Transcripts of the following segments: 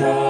joy.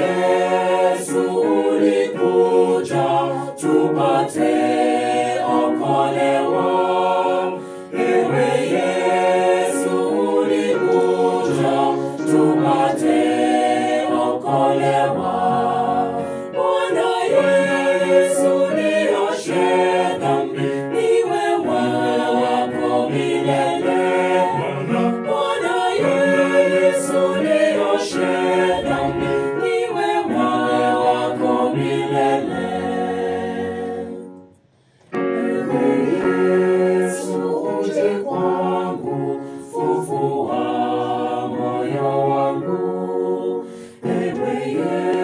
Yesu ulikuja tupate okolewa. Ewe Yesu ulikuja tupate okolewa. way. Yeah.